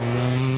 Mm.